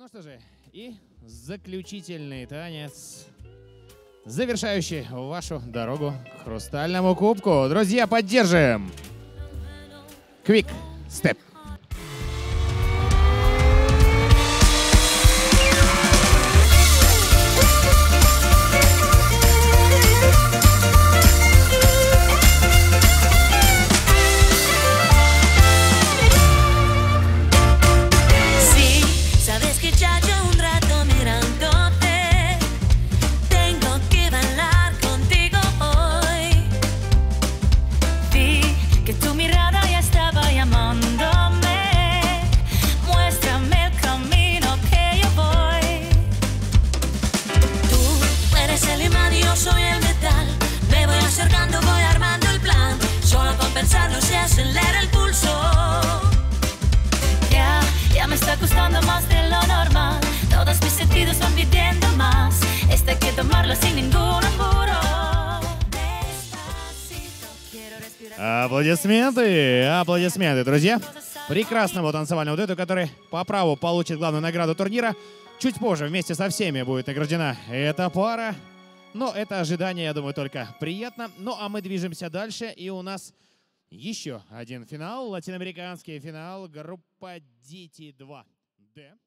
Ну что же, и заключительный танец, завершающий вашу дорогу к хрустальному кубку. Друзья, поддержим! Quick Step. Pensarlo se acelera el pulso. Ya, ya me está gustando más de lo normal. Todos mis sentidos van pidiendo más. Este hay que tomarlo sin ningún apuro. Аплодисменты, аплодисменты, друзья. Прекрасного танцевального дуэту, который по праву получит главную награду турнира. Чуть позже вместе со всеми будет награждена эта пара. Но это ожидание, я думаю, только приятно. Ну а мы движемся дальше, и у нас еще один финал, латиноамериканский финал, группа DT2. D.